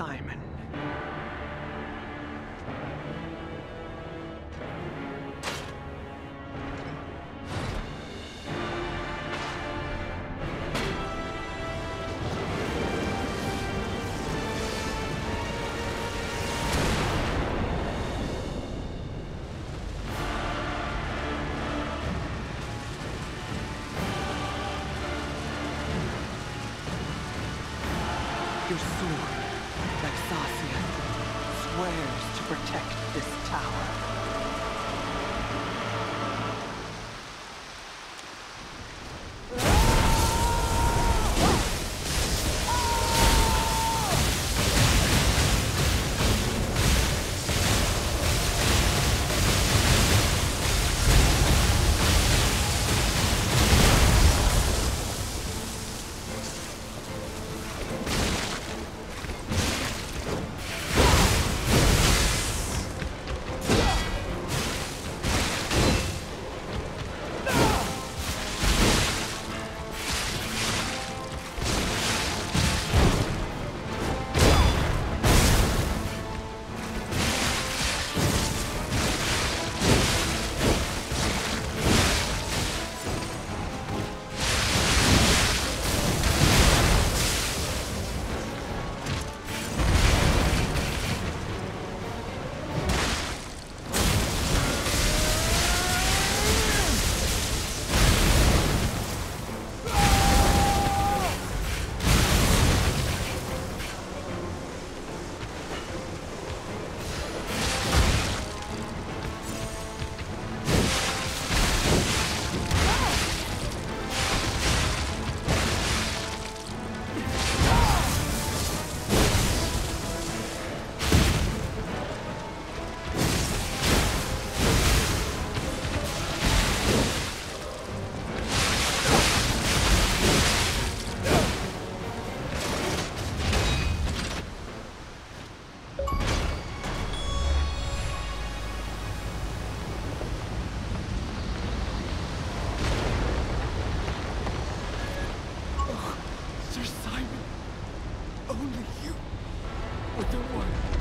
Simon. your sword. Thasian, swears to protect this tower. but don't worry.